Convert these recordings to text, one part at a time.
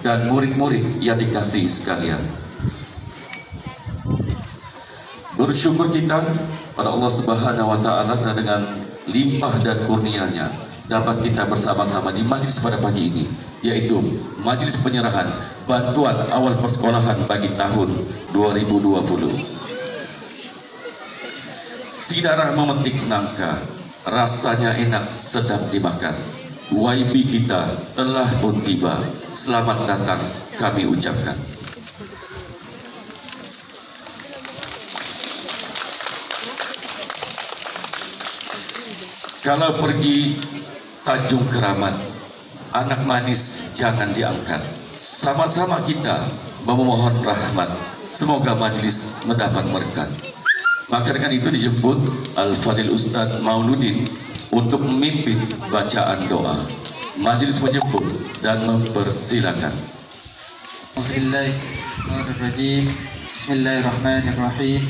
dan murid-murid yang dikasih sekalian. Bersyukur kita pada Allah Subhanahu wa taala karena dengan limpah dan kurnianya dapat kita bersama-sama di majlis pada pagi ini yaitu majlis penyerahan bantuan awal persekolahan bagi tahun 2020. Sidara memetik nangka, rasanya enak sedap dimakan. YB kita telah pun tiba. Selamat datang kami ucapkan. Kalau pergi Tanjung Keramat, anak manis jangan diangkat. Sama-sama kita memohon rahmat. Semoga majlis mendapat berkat. Maka dengan itu dijemput Al-Fadil Ustadz Mauludin untuk memimpin bacaan doa. Majelis menyebut dan mempersilakan. Bismillahirrahmanirrahim. Bismillahirrahmanirrahim.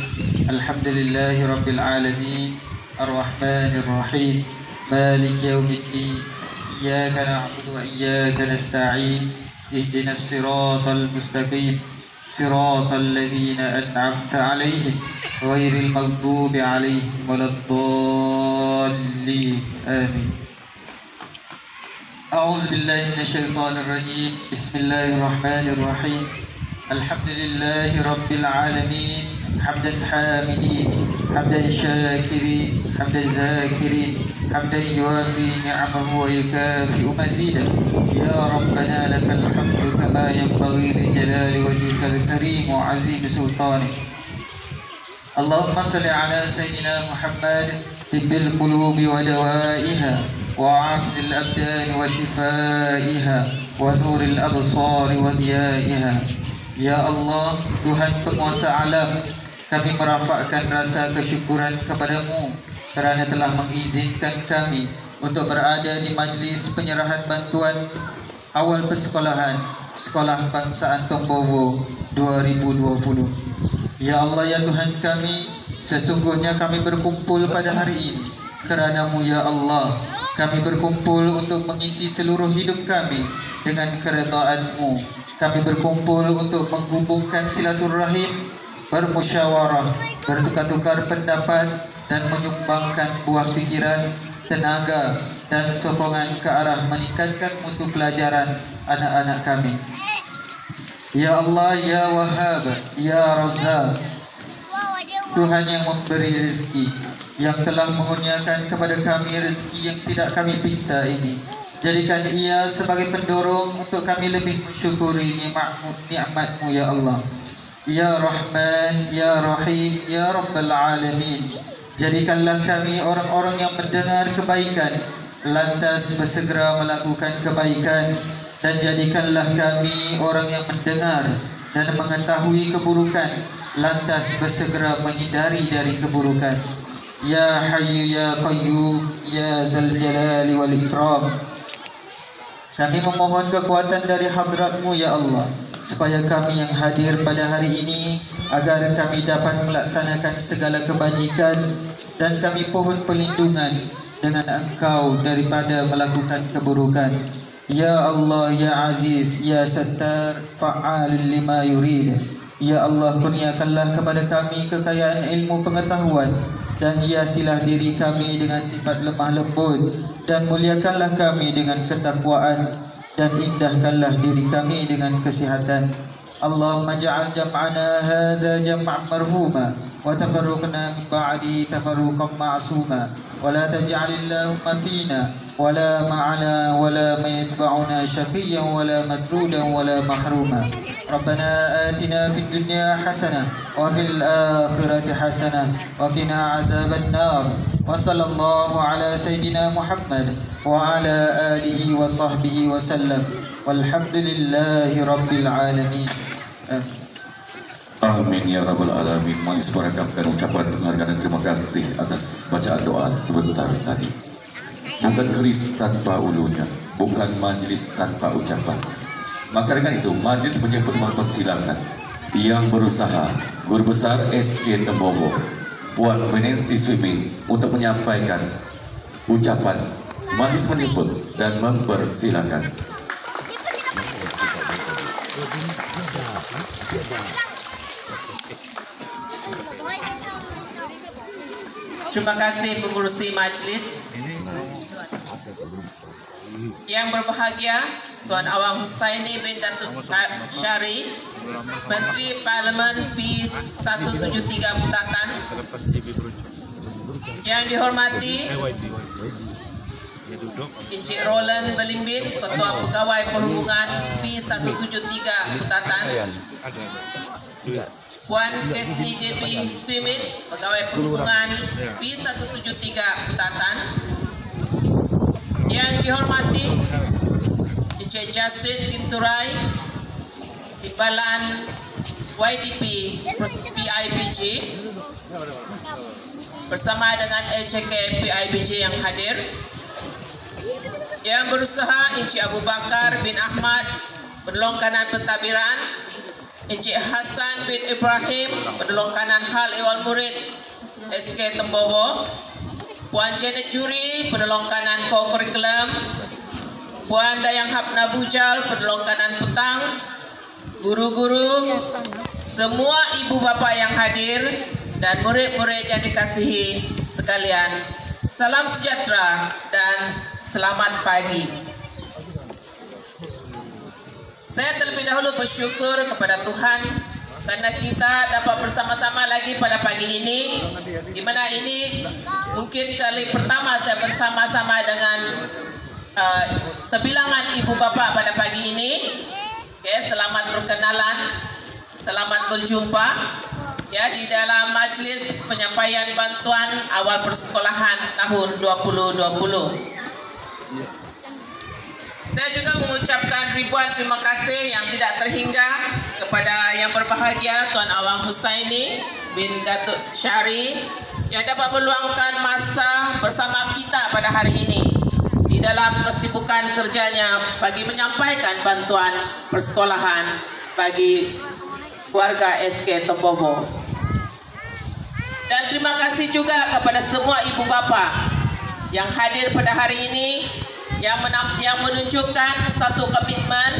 Alhamdulillahirabbil alamin. Arrahmanirrahim. Malik yaumiddin. إياك نعبد وإياك نستعين اهدنا الصراط المستقيم صراط الذين أنعمت عليهم غير المغضوب عليهم ولا الضالين Amin. أعوذ بالله من الشيطان الرجيم. بسم الله الرحمن الرحيم. الحمد لله رب العالمين. حمدا حامدين. حمدا شاكرين. حمدا ذاكرين. حمدا يوافي نعمه ويكافئ مزيدا يا ربنا لك الحمد كما ينبغي لجلال وجهك الكريم وعزيم سلطانك. اللهم صل على سيدنا محمد طب القلوب ودوائها وعافل الأبدان وشفائها ونور الأبصار وضيائها Ya Allah, Tuhan penguasa alam Kami merafakkan rasa kesyukuran kepadamu Kerana telah mengizinkan kami Untuk berada di majlis penyerahan bantuan Awal persekolahan Sekolah Bangsaan Tombowo 2020 Ya Allah ya Tuhan kami Sesungguhnya kami berkumpul pada hari ini Keranamu ya Allah Kami berkumpul untuk mengisi seluruh hidup kami Dengan keredaanmu kami berkumpul untuk menghubungkan silaturahim, bermusyawarah, bertukar-tukar pendapat dan menyumbangkan buah fikiran, tenaga dan sokongan ke arah meningkatkan mutu pelajaran anak-anak kami. Ya Allah, Ya Wahhab, Ya Razzaq, Tuhan yang memberi rezeki, yang telah mengurniakan kepada kami rezeki yang tidak kami pinta ini. Jadikan ia sebagai pendorong untuk kami lebih mensyukuri nikmatmu, nikmatmu ya Allah. Ya Rahman, Ya Rahim, Ya Rabbal Alamin. Jadikanlah kami orang-orang yang mendengar kebaikan, lantas bersegera melakukan kebaikan. Dan jadikanlah kami orang yang mendengar dan mengetahui keburukan, lantas bersegera menghindari dari keburukan. Ya Hayyu Ya Qayyum, Ya Zal Jalali Wal Ikram. Kami memohon kekuatan dari hadratmu ya Allah Supaya kami yang hadir pada hari ini Agar kami dapat melaksanakan segala kebajikan Dan kami pohon perlindungan Dengan engkau daripada melakukan keburukan Ya Allah, Ya Aziz, Ya Sattar Fa'alul lima yurid Ya Allah, kurniakanlah kepada kami kekayaan ilmu pengetahuan dan hiasilah diri kami dengan sifat lemah lembut dan muliakanlah kami dengan ketakwaan dan indahkanlah diri kami dengan kesihatan. Allahumma ja'al jam'ana hadza jam'an marhuma wa tafarruqna ba'di tafarruqan ma'suma ولا تجعل اللهم فينا ولا معنا ولا من يتبعنا شقيا ولا مترودا ولا محروما. ربنا آتنا في الدنيا حسنة وفي الآخرة حسنة وقنا عذاب النار. وصلى الله على سيدنا محمد وعلى آله وصحبه وسلم. والحمد لله رب العالمين. آمين. Amin ya rabbal alamin. Mari sebarangkan ucapan penghargaan dan terima kasih atas bacaan doa sebentar tadi. Bukan keris tanpa ulunya, bukan majlis tanpa ucapan. Maka dengan itu, majlis menjemput mempersilakan yang berusaha Guru Besar SK Tembogo Puan Venensi Swimming untuk menyampaikan ucapan majlis menjemput dan mempersilakan. Terima kasih pengurusi majlis. Yang berbahagia Tuan Awang Husaini bin Datuk Syari, Menteri Parlimen P173 Putatan. Yang dihormati Encik Roland Belimbing, Ketua Pegawai Perhubungan P173 Putatan. Puan Kesni Devi Swimit, Pegawai Perhubungan P173 Putatan. Yang dihormati Encik Jasrid Ginturai, Timbalan YDP PIBG bersama dengan ECK PIBG yang hadir. Yang berusaha Encik Abu Bakar bin Ahmad penolong kanan pentadbiran Encik Hassan bin Ibrahim penolong kanan hal Iwal Murid SK Tembowo. Puan Janet Juri penolong kanan ko-kurikulum Puan Dayang Hapna Bujal penolong kanan petang. Guru-guru semua ibu bapa yang hadir dan murid-murid yang dikasihi sekalian. Salam sejahtera dan selamat pagi. Saya terlebih dahulu bersyukur kepada Tuhan karena kita dapat bersama-sama lagi pada pagi ini di mana ini mungkin kali pertama saya bersama-sama dengan uh, sebilangan ibu bapa pada pagi ini. Okay, selamat berkenalan, selamat berjumpa ya di dalam majlis penyampaian bantuan awal persekolahan tahun 2020. Saya juga mengucapkan ribuan terima kasih yang tidak terhingga kepada yang berbahagia Tuan Awang Husaini bin Datuk Syari yang dapat meluangkan masa bersama kita pada hari ini di dalam kesibukan kerjanya bagi menyampaikan bantuan persekolahan bagi warga SK Tembovo. Dan terima kasih juga kepada semua ibu bapa yang hadir pada hari ini yang yang menunjukkan satu komitmen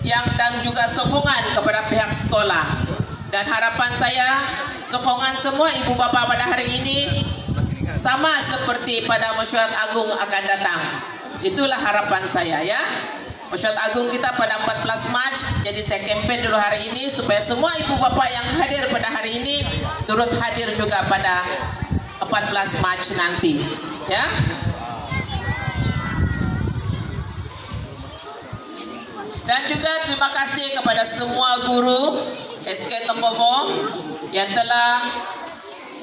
yang dan juga sokongan kepada pihak sekolah. Dan harapan saya sokongan semua ibu bapa pada hari ini sama seperti pada mesyuarat agung akan datang. Itulah harapan saya ya. Mesyuarat agung kita pada 14 Mac. Jadi saya kempen dulu hari ini supaya semua ibu bapa yang hadir pada hari ini turut hadir juga pada 14 Mac nanti. Ya. Dan juga terima kasih kepada semua guru SK Tembovo yang telah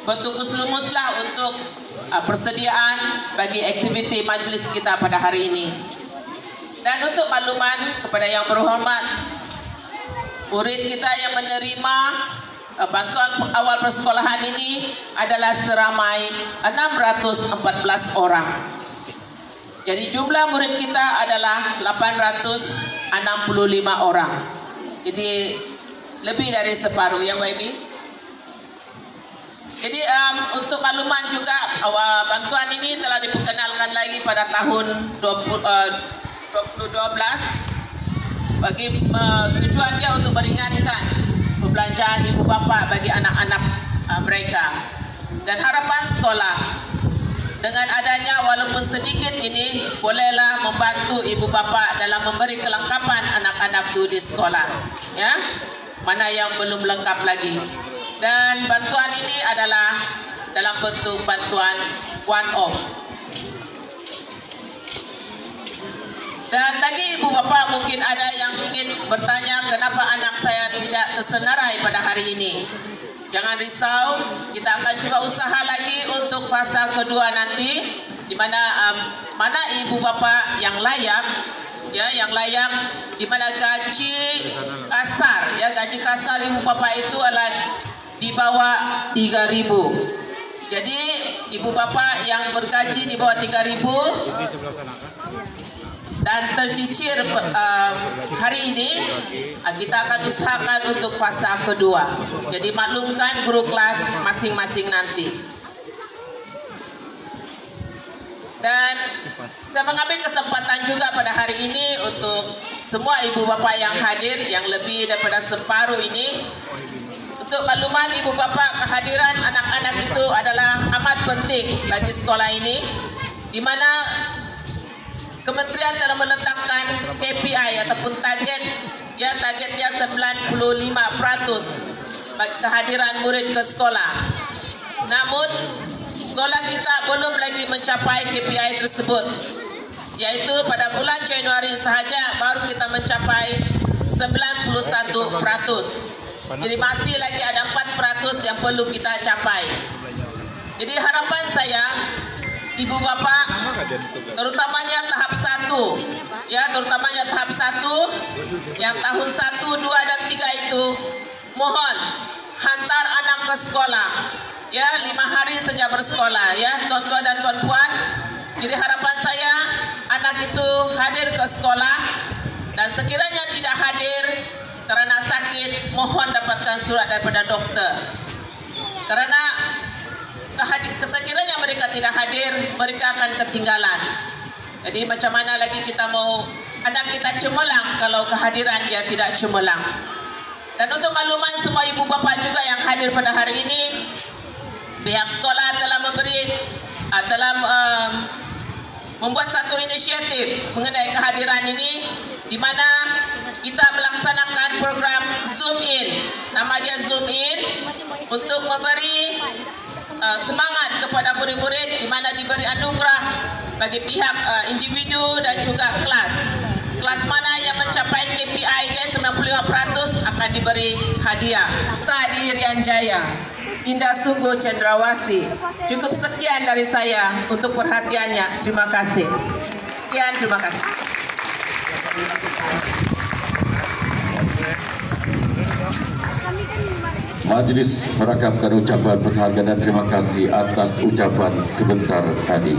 bertugas lumuslah untuk uh, persediaan bagi aktiviti majlis kita pada hari ini. Dan untuk makluman kepada yang berhormat, murid kita yang menerima uh, bantuan awal persekolahan ini adalah seramai 614 orang. Jadi jumlah murid kita adalah 865 orang. Jadi lebih dari separuh ya YB. Jadi um, untuk makluman juga awal bantuan ini telah diperkenalkan lagi pada tahun 20, uh, 2012 bagi uh, tujuannya untuk meringankan perbelanjaan ibu bapa bagi anak-anak uh, mereka dan harapan sekolah dengan adanya walaupun sedikit ini bolehlah membantu ibu bapa dalam memberi kelengkapan anak-anak itu di sekolah ya. Mana yang belum lengkap lagi. Dan bantuan ini adalah dalam bentuk bantuan one off dan bagi ibu bapa mungkin ada yang ingin bertanya kenapa anak saya tidak tersenarai pada hari ini Jangan risau, kita akan juga usaha lagi untuk fasa kedua nanti di mana um, mana ibu bapa yang layak ya yang layak di mana gaji kasar ya gaji kasar ibu bapa itu adalah di bawah 3000. Jadi ibu bapa yang bergaji di bawah 3000 dan tercicir uh, hari ini uh, kita akan usahakan untuk fasa kedua. Jadi maklumkan guru kelas masing-masing nanti. Dan saya mengambil kesempatan juga pada hari ini untuk semua ibu bapa yang hadir yang lebih daripada separuh ini untuk makluman ibu bapa kehadiran anak-anak itu adalah amat penting bagi sekolah ini di mana kementerian telah meletakkan KPI ataupun target ya target dia 95% bagi kehadiran murid ke sekolah. Namun sekolah kita belum lagi mencapai KPI tersebut. Yaitu pada bulan Januari sahaja baru kita mencapai 91%. Jadi masih lagi ada 4% yang perlu kita capai. Jadi harapan saya ibu bapa terutamanya tahap satu. Ya terutamanya tahap satu. Yang tahun satu dua dan tiga itu mohon hantar anak ke sekolah. Ya lima hari saja bersekolah ya. Tuan-tuan dan tuan-puan jadi harapan saya anak itu hadir ke sekolah. Dan sekiranya tidak hadir karena sakit mohon dapatkan surat daripada doktor karena kesekiranya mereka tidak hadir, mereka akan ketinggalan. Jadi macam mana lagi kita mau anak kita cemerlang kalau kehadiran dia tidak cemerlang. Dan untuk makluman semua ibu bapa juga yang hadir pada hari ini, pihak sekolah telah memberi uh, telah um, membuat satu inisiatif mengenai kehadiran ini di mana kita melaksanakan program Zoom In. Nama dia Zoom In untuk memberi uh, semangat kepada murid-murid di mana diberi anugerah bagi pihak uh, individu dan juga kelas. Kelas mana yang mencapai KPI dia 95% akan diberi hadiah. Tadi Rian Jaya. Indah Sungguh Cendrawasi. Cukup sekian dari saya untuk perhatiannya. Terima kasih. Sekian, terima kasih. Majelis merakamkan ucapan penghargaan dan terima kasih atas ucapan sebentar tadi.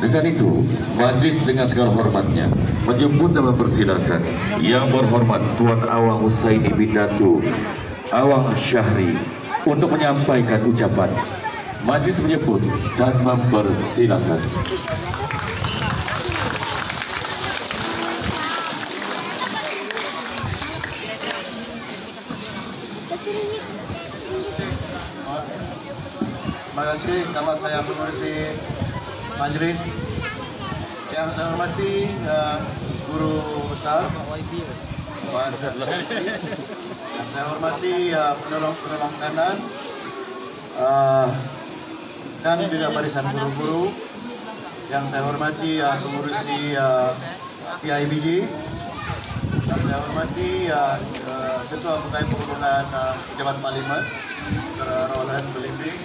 Dengan itu, majlis dengan segala hormatnya menjemput dan mempersilakan Yang Berhormat Tuan Awang Husaini bin Datu Awang Syahri untuk menyampaikan ucapan. Majlis menyebut dan mempersilakan. Terima kasih sahabat saya pengurusi majelis. Yang saya hormati uh, guru besar. Yang saya hormati uh, penolong-penolong kanan. Uh, dan juga barisan guru-guru. Yang saya hormati uh, pengurusi uh, PIBG yang saya hormati uh, uh, Ketua Pegawai Perhubungan uh, Pejabat Parlimen Dr. Roland Belimbing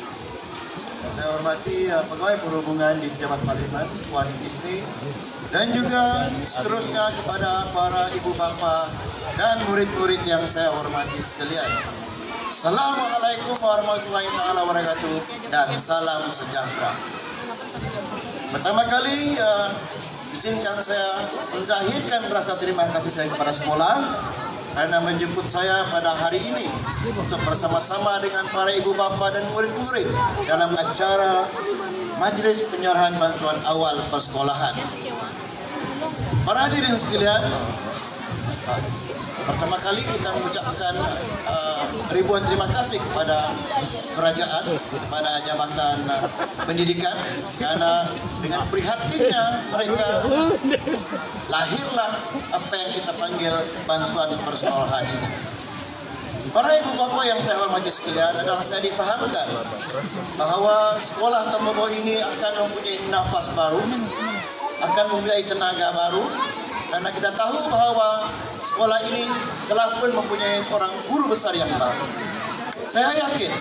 yang saya hormati uh, Pegawai Perhubungan di Pejabat Parlimen Puan Isni dan juga seterusnya kepada para ibu bapa dan murid-murid yang saya hormati sekalian. Assalamualaikum warahmatullahi wabarakatuh dan salam sejahtera. Pertama kali uh, izinkan saya menzahirkan rasa terima kasih saya kepada sekolah karena menjemput saya pada hari ini untuk bersama-sama dengan para ibu bapa dan murid-murid dalam acara Majlis Penyerahan Bantuan Awal Persekolahan. Para hadirin sekalian, pertama kali kita mengucapkan uh, ribuan terima kasih kepada kerajaan, kepada jabatan uh, pendidikan karena dengan prihatinnya mereka lahirlah apa yang kita panggil bantuan persekolahan ini. Para ibu bapa yang saya hormati sekalian adalah saya difahamkan bahwa sekolah Tambogo ini akan mempunyai nafas baru, akan mempunyai tenaga baru, karena kita tahu bahwa sekolah ini telah pun mempunyai seorang guru besar yang baru. Saya yakin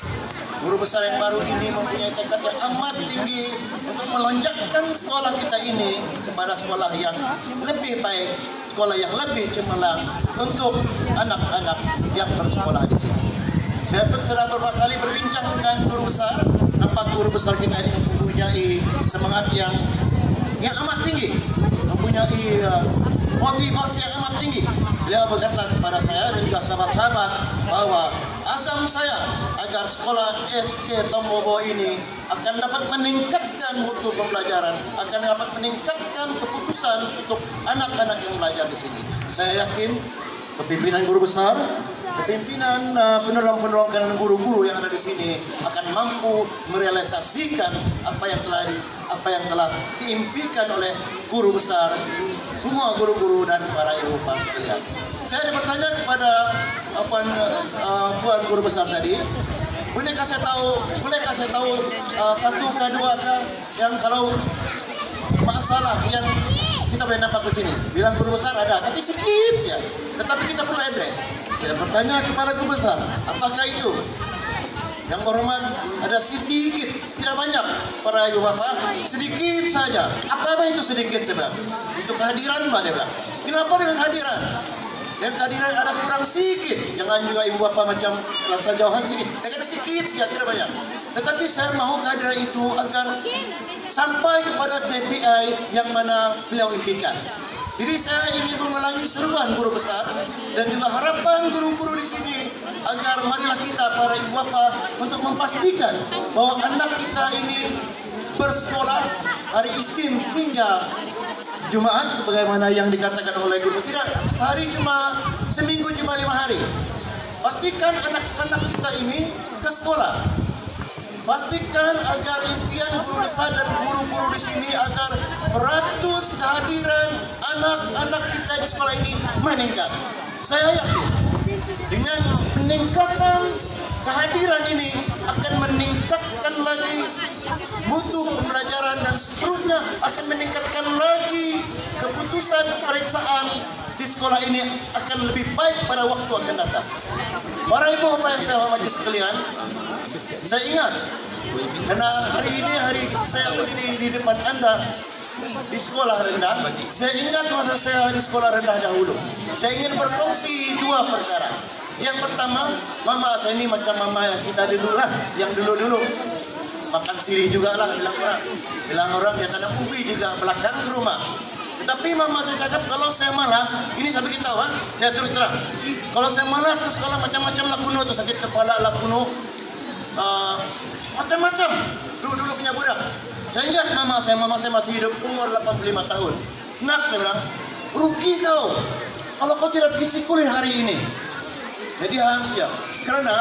guru besar yang baru ini mempunyai tekad yang amat tinggi untuk melonjakkan sekolah kita ini kepada sekolah yang lebih baik, sekolah yang lebih cemerlang untuk anak-anak yang bersekolah di sini. Saya sudah beberapa kali berbincang dengan guru besar, nampak guru besar kita ini mempunyai semangat yang yang amat tinggi, mempunyai uh, motivasi yang amat tinggi. Beliau berkata kepada saya dan juga sahabat-sahabat bahwa azam saya agar sekolah SK Tombogo ini akan dapat meningkatkan mutu pembelajaran, akan dapat meningkatkan keputusan untuk anak-anak yang belajar di sini. Saya yakin kepimpinan guru besar, kepimpinan uh, penolong-penolong guru-guru yang ada di sini akan mampu merealisasikan apa yang telah apa yang telah diimpikan oleh guru besar, semua guru-guru dan para bapak sekalian. Saya bertanya kepada uh, puan, uh, guru besar tadi, bolehkah saya tahu, bolehkah saya tahu uh, satu ke dua yang kalau masalah yang kita boleh nampak ke sini. Bilang guru besar ada, tapi sedikit ya. Tetapi kita perlu address. Saya bertanya kepada guru besar, apakah itu? Yang berhormat ada sedikit, tidak banyak para ibu bapak, sedikit saja. Apa apa itu sedikit bilang? Itu kehadiran mbak dia bilang. Kenapa dengan kehadiran? Yang kehadiran ada kurang sedikit. Jangan juga ibu bapak macam rasa jauhan sedikit. Yang kata sedikit saja, tidak banyak. Tetapi saya mau kehadiran itu agar sampai kepada KPI yang mana beliau impikan. Jadi saya ingin mengulangi seruan guru besar dan juga harapan guru-guru di sini agar marilah kita para ibu bapa untuk memastikan bahwa anak kita ini bersekolah hari Isnin hingga Jumat sebagaimana yang dikatakan oleh guru. Tidak sehari cuma seminggu cuma lima hari. Pastikan anak-anak kita ini ke sekolah Pastikan agar impian guru besar dan guru-guru di sini agar beratus kehadiran anak-anak kita di sekolah ini meningkat. Saya yakin dengan peningkatan kehadiran ini akan meningkatkan lagi mutu pembelajaran dan seterusnya akan meningkatkan lagi keputusan periksaan di sekolah ini akan lebih baik pada waktu akan datang. Para ibu bapak yang saya hormati sekalian, saya ingat karena hari ini hari saya berdiri di depan anda di sekolah rendah. Saya ingat masa saya di sekolah rendah dahulu. Saya ingin berfungsi dua perkara. Yang pertama, mama saya ini macam mama yang kita dulu lah, yang dulu-dulu makan sirih juga lah bilang orang. Bilang orang dia tanam ubi juga belakang rumah. Tetapi mama saya cakap kalau saya malas, ini saya beritahu ah, saya terus terang. Kalau saya malas ke sekolah macam-macam lah kuno tu sakit kepala lah kuno, uh, macam-macam. Dulu-dulu punya budak. Ingat mama saya, mama saya masih hidup umur 85 tahun. Nak dia bilang, rugi kau kalau kau tidak sekolah hari ini. Jadi harus siap. Karena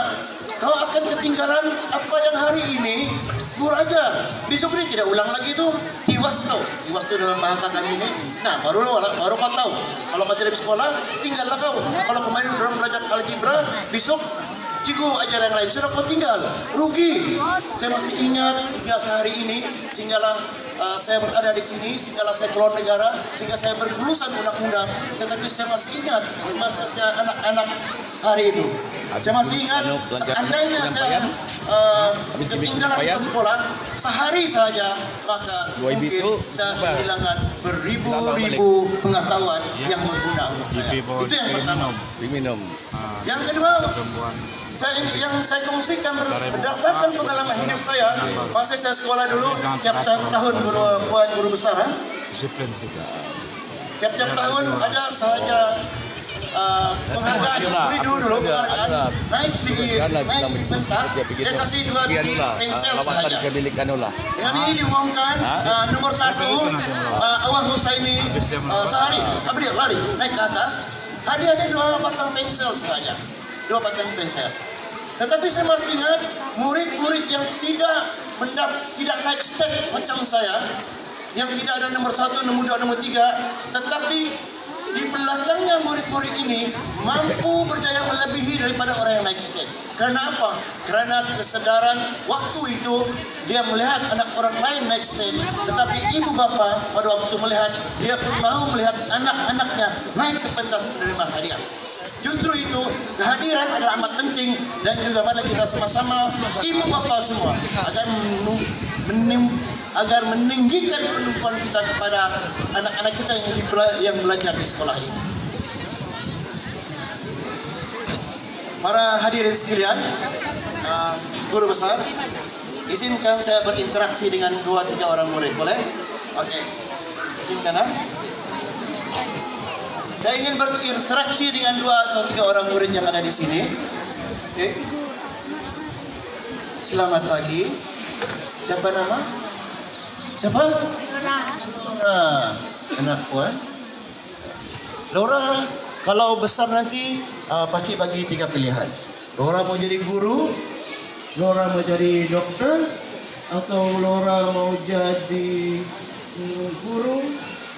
kau akan ketinggalan apa yang hari ini kau ajar. Besok ini tidak ulang lagi itu tiwas kau. Tiwas itu dalam bahasa kami ini. Nah baru baru kau tahu. Kalau kau tidak di sekolah, tinggallah kau. Kalau kemarin orang belajar algebra, besok Cikgu ajar yang lain. Sudah kau tinggal? Rugi. Saya masih ingat hingga hari ini sehinggalah uh, saya berada di sini sehinggalah saya keluar negara sehingga saya berkelulusan undang-undang. Tetapi saya masih ingat masanya anak-anak hari itu saya masih ingat seandainya saya uh, ketinggalan ke sekolah sehari saja maka mungkin saya kehilangan beribu-ribu pengetahuan yang berguna untuk saya. itu yang pertama. yang kedua saya yang saya kongsikan berdasarkan pengalaman hidup saya masa saya sekolah dulu tiap tahun guru guru besar tiap-tiap tahun ada saja uh, penghargaan. Beri dulu dulu penghargaan. naik di naik di pentas. dia kasih dua biji pensel saja. dengan ini diumumkan uh, nomor satu uh, Awal Husaini uh, sehari. Abri lari. Naik ke atas. Hadiahnya dua batang pensel saja. Dua batang pensel tetapi saya masih ingat murid-murid yang tidak mendap tidak naik step macam saya. Yang tidak ada nomor satu, nomor dua, nomor tiga tetapi di belakangnya murid-murid ini mampu berjaya melebihi daripada orang yang naik step Karena apa? Karena kesadaran waktu itu dia melihat anak orang lain naik stage, tetapi ibu bapa pada waktu melihat dia pun mau melihat anak-anaknya naik ke pentas menerima hadiah. Justru itu kehadiran adalah amat penting dan juga mari kita sama-sama ibu bapa semua agar menim, agar meninggikan penumpuan kita kepada anak-anak kita yang yang belajar di sekolah ini. Para hadirin sekalian, uh, guru besar, izinkan saya berinteraksi dengan dua tiga orang murid, boleh? Oke, okay. izinkan ah. Saya ingin berinteraksi dengan dua atau tiga orang murid yang ada di sini. Oke. Selamat pagi. Siapa nama? Siapa? Laura. Anak puan. Laura, kalau besar nanti uh, Pakcik bagi tiga pilihan. Laura mau jadi guru, Laura mau jadi dokter, atau Laura mau jadi mm, guru,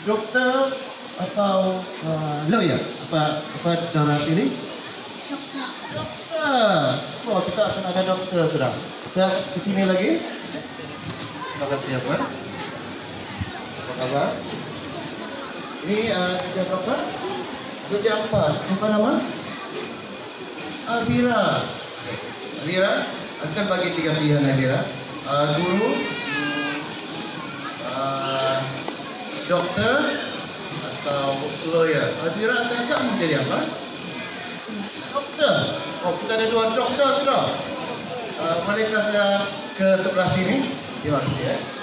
dokter, atau uh, lawyer? Apa apa Laura pilih? Dokter. Oh, kita akan ada dokter sudah. Saya ke sini lagi. Terima kasih ya, Puan. Apa? Ini uh, kerja berapa? Kerja apa? Siapa nama? Abira. Abira akan bagi tiga pilihan Abira. Uh, guru, uh, dokter, atau lawyer. Abira akan kamu jadi apa? Dokter. Oh, kita ada dua dokter sudah. Uh, bolehkah saya ke sebelah sini? Terima kasih ya.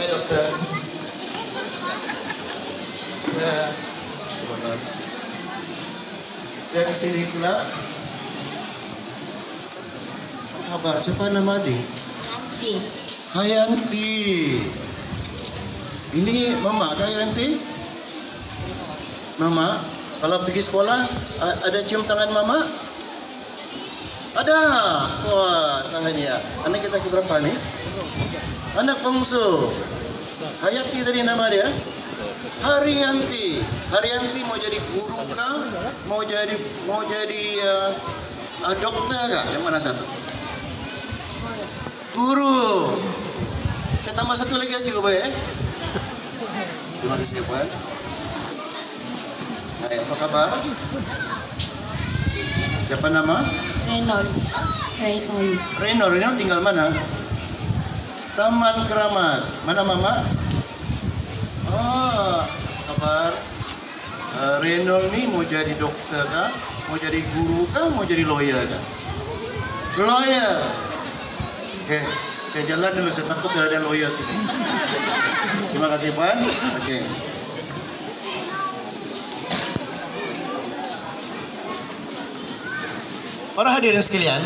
Hai dokter. Ya. Ya ke sini pula. Apa kabar? Siapa nama adik? Nanti. Hayanti. Ini mama kah Hayanti? Mama, kalau pergi sekolah ada cium tangan mama? Ada. Wah, tahan ya. Anak kita keberapa nih? Anak bungsu. Hayati tadi nama dia? Haryanti. Haryanti mau jadi guru kah? Mau jadi mau jadi uh, uh, dokter kah? Yang mana satu? Guru. Saya tambah satu lagi aja gue ya. Terima kasih Puan. Hai, apa kabar? Siapa nama? Renon. Renon. Reno, Reno tinggal mana? Taman Keramat. Mana Mama? Oh, kabar. Uh, Reno nih mau jadi dokter kah? Mau jadi guru kah? Mau jadi lawyer kah? Lawyer. Oke, saya jalan dulu. Saya takut sudah ada lawyer sini. Terima kasih, Pan. Oke. Para hadirin sekalian,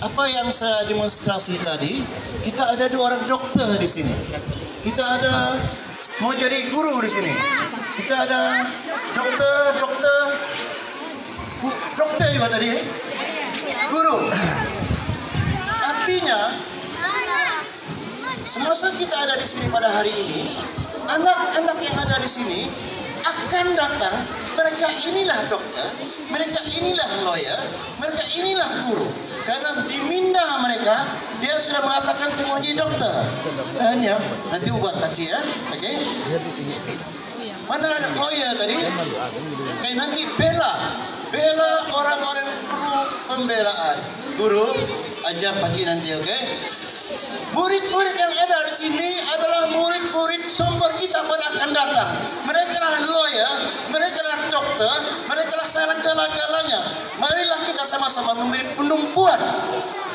apa yang saya demonstrasi tadi, kita ada dua orang dokter di sini. Kita ada mau jadi guru di sini. Kita ada dokter, dokter, dokter juga tadi, eh? guru. Artinya, semasa kita ada di sini pada hari ini, anak-anak yang ada di sini akan datang. Mereka inilah dokter, mereka inilah lawyer, mereka inilah guru. Karena di minda mereka, dia sudah mengatakan semua jadi dokter. Dan ya, nanti ubat tadi ya, oke? Mana ada lawyer tadi? Kayak nanti bela, bela orang-orang perlu pembelaan. Guru, ajar pakcik nanti, oke? Murid-murid yang ada di sini adalah murid-murid sumber kita pada akan datang. Mereka lah lawyer, mereka lah dokter, mereka lah segala-galanya. Marilah kita sama-sama memberi penumpuan.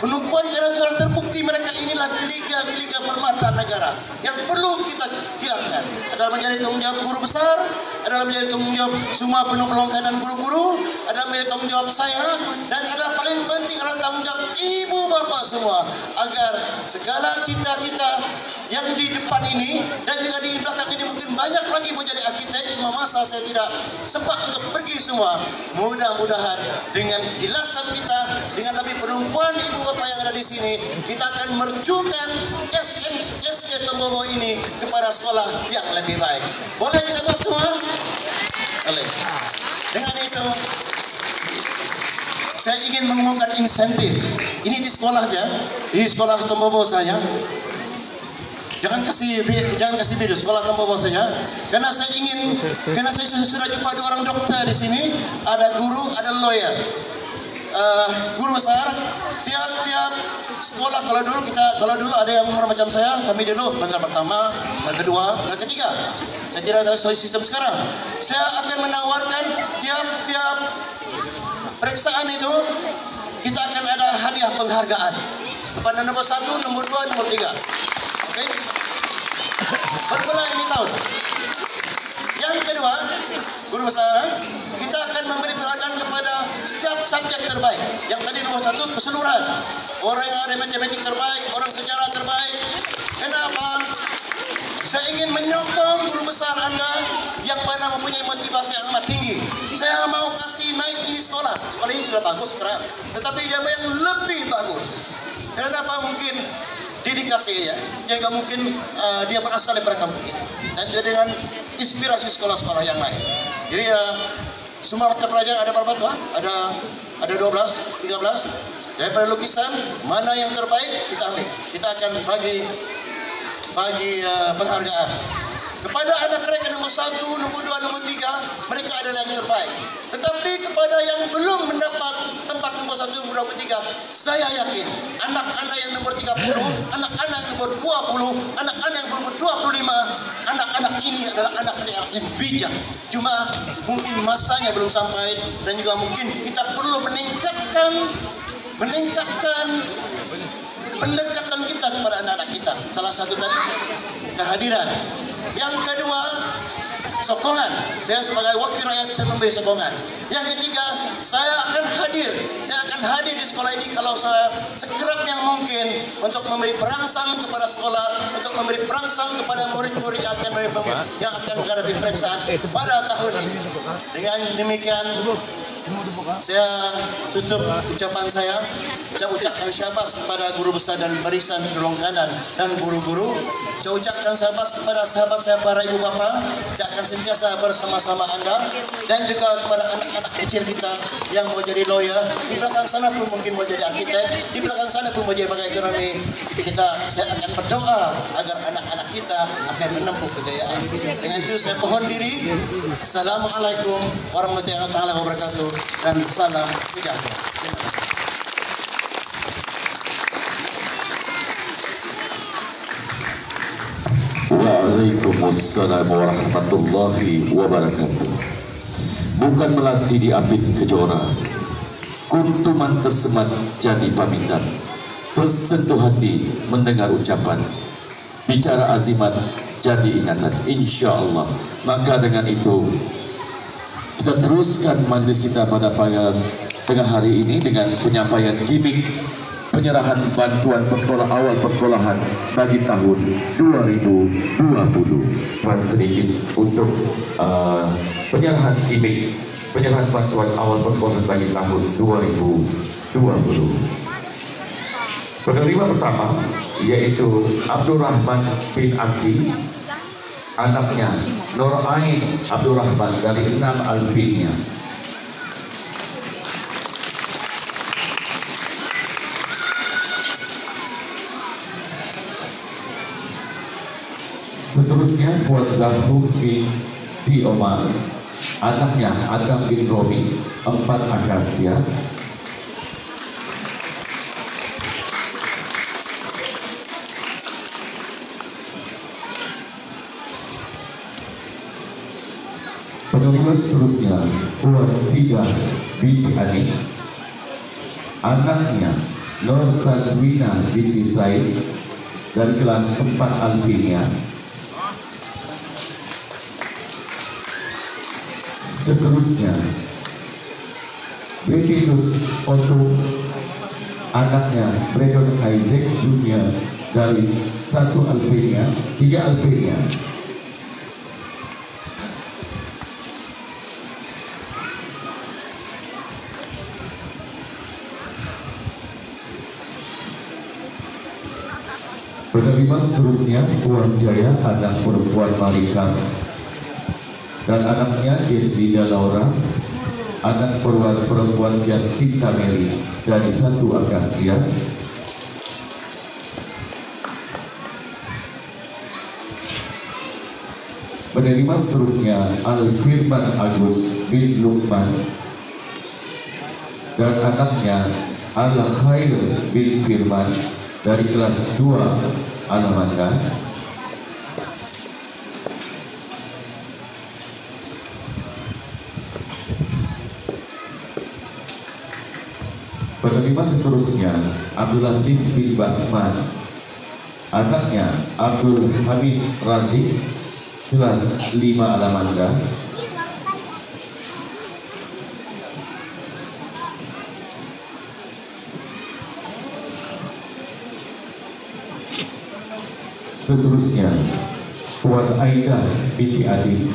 Penumpuan sudah terbukti mereka inilah geliga-geliga permata negara yang perlu kita hilangkan. Adalah menjadi tanggung jawab guru besar, adalah menjadi tanggung jawab semua penolong kanan guru-guru, adalah menjadi tanggung jawab saya, dan adalah paling penting adalah tanggung jawab ibu bapak semua agar segala cita-cita yang di depan ini dan juga di belakang ini mungkin banyak lagi mau jadi arsitek cuma masa saya tidak sempat untuk pergi semua mudah-mudahan dengan jelasan kita dengan lebih penumpuan ibu bapak yang ada di sini kita akan mercukan SM, SK Tombowo ini kepada sekolah yang lebih baik boleh kita buat semua? boleh dengan itu saya ingin mengumumkan insentif. Ini di sekolah aja, di sekolah Tombobo saya. Jangan kasih jangan kasih video sekolah Tombobo saja. Karena saya ingin, karena saya sudah jumpa dua orang dokter di sini, ada guru, ada lawyer. Eh, guru besar, tiap-tiap sekolah kalau dulu kita kalau dulu ada yang umur macam saya, kami dulu bangga pertama, bangga kedua, bangga ketiga. Saya tidak tahu soal sistem sekarang. Saya akan menawarkan tiap-tiap periksaan itu kita akan ada hadiah penghargaan kepada nomor satu, nomor dua, nomor tiga. Oke? Bermula ini tahun. Yang kedua, guru besar, kita akan memberi penghargaan kepada setiap subjek terbaik. Yang tadi nomor satu keseluruhan. Orang yang ada matematik terbaik, orang sejarah terbaik. Kenapa? Saya ingin menyokong guru besar Anda yang mana mempunyai motivasi yang amat tinggi. Saya mau kasih naik ini sekolah. Sekolah ini sudah bagus sekarang. Tetapi dia mau yang lebih bagus. Kenapa mungkin dedikasi ya? Yang mungkin uh, dia berasal dari kampung ini. Juga dengan inspirasi sekolah-sekolah yang lain. Jadi ya semua mata pelajaran ada berapa tuh? Ada ada 12, 13. Daripada lukisan, mana yang terbaik kita ambil. Kita akan bagi bagi uh, penghargaan. Kepada anak mereka nomor satu, nomor dua, nomor tiga, mereka adalah yang terbaik. Tetapi kepada yang belum mendapat tempat nomor satu, nomor dua, tiga, saya yakin anak-anak yang nomor 30, anak-anak yang nomor 20, anak-anak yang nomor 25, anak-anak ini adalah anak-anak yang bijak. Cuma mungkin masanya belum sampai dan juga mungkin kita perlu meningkatkan meningkatkan pendekatan kita kepada anak-anak kita. Salah satu tadi kehadiran. Yang kedua, sokongan. Saya sebagai wakil rakyat saya memberi sokongan. Yang ketiga, saya akan hadir. Saya akan hadir di sekolah ini kalau saya sekerap yang mungkin untuk memberi perangsang kepada sekolah, untuk memberi perangsang kepada murid-murid yang akan yang akan menghadapi pemeriksaan pada tahun ini. Dengan demikian, saya tutup ucapan saya. Saya ucapkan syabas kepada guru besar dan barisan tolong kanan dan guru-guru. Saya ucapkan syabas kepada sahabat saya para ibu bapa. Saya akan sentiasa bersama-sama anda dan juga kepada anak-anak kecil kita yang mau jadi lawyer. Di belakang sana pun mungkin mau jadi arsitek. Di belakang sana pun mau jadi bagai ekonomi. Kita saya akan berdoa agar anak-anak kita akan menempuh kejayaan. Dengan itu saya pohon diri. Assalamualaikum warahmatullahi wabarakatuh dan salam sejahtera. Waalaikumsalam warahmatullahi wabarakatuh. Bukan melatih di apit kejora, kuntuman tersemat jadi pamitan. Tersentuh hati mendengar ucapan, bicara azimat jadi ingatan. Insya Allah. Maka dengan itu kita teruskan majlis kita pada pada tengah hari ini dengan penyampaian gimmick penyerahan bantuan persekolah awal persekolahan bagi tahun 2020. Buat sedikit untuk uh, penyerahan gimmick penyerahan bantuan awal persekolahan bagi tahun 2020. Penerima pertama yaitu Abdurrahman bin Aki anaknya Nur Ain Abdurrahman dari enam alfinya Seterusnya buat Zahru bin Diomar. Anaknya Adam bin Robi. Empat akasia Penerima seterusnya Puan Sida binti Ani Anaknya Nur Sazwina binti Said dari kelas 4 Alpinia Seterusnya Betinus Otto Anaknya Brandon Isaac Jr. dari satu Alpinia Tiga Alpinia Penerima seterusnya Puan Jaya anak perempuan Marika dan anaknya Jesdida Laura anak perempuan Jacinta Meli dari satu akasia. Penerima seterusnya Al Firman Agus bin Lukman dan anaknya Al Khair bin Firman dari kelas 2 Alamanda kelima seterusnya Abdul Latif bin Basman anaknya Abdul Hamis Razik kelas 5 Alamanda. Seterusnya Puan Aida binti Adi.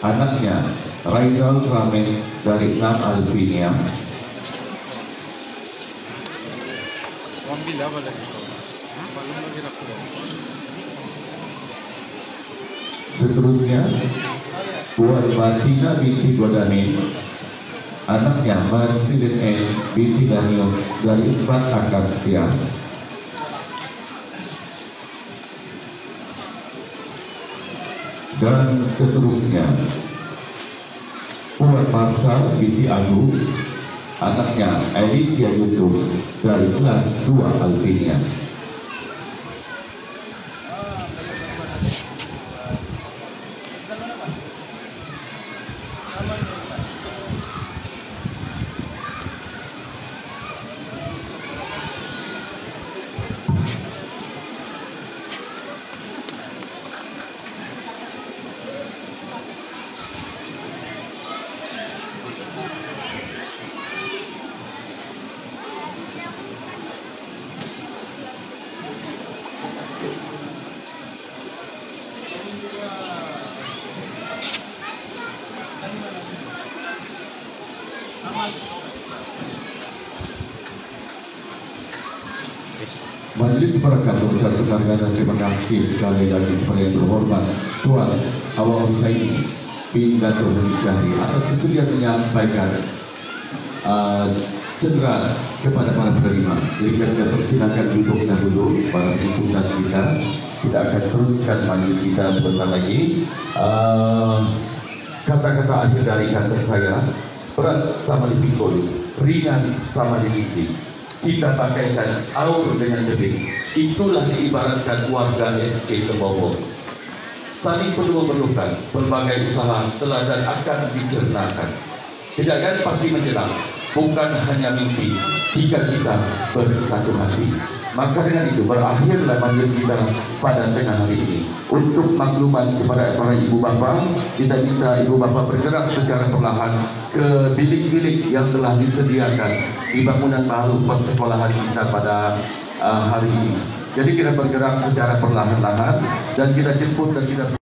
Anaknya Raidal Rames dari 6 Alfinia Alvinia. Seterusnya, Puan Martina binti Godamin. Anaknya, Marsilin N. binti Danius dari 4 Akasia. dan seterusnya Puan Marta binti Agu anaknya Alicia Yusuf dari kelas 2 Alpinia Barakat mengucapkan penghargaan dan terima kasih sekali lagi kepada yang terhormat Tuan Awal Husaini bin Dato' Syahri atas kesudian menyampaikan uh, kepada para penerima. Jadi kita persilakan duduk dahulu para pimpinan kita. Kita akan teruskan majelis kita sebentar lagi. Uh, kata-kata akhir dari kata saya berat sama dipikul, ringan sama dipikul kita pakaikan aur dengan tebing. Itulah diibaratkan warga SK Tembowo. Saling perlu memerlukan berbagai usaha teladan akan dicernakan. Kejayaan pasti menjelang, bukan hanya mimpi jika kita bersatu hati. Maka dengan itu berakhirlah majelis kita pada tengah hari ini. Untuk makluman kepada para ibu bapa, kita minta ibu bapa bergerak secara perlahan ke bilik-bilik yang telah disediakan di bangunan baru persekolahan kita pada uh, hari ini. Jadi kita bergerak secara perlahan-lahan dan kita jemput dan kita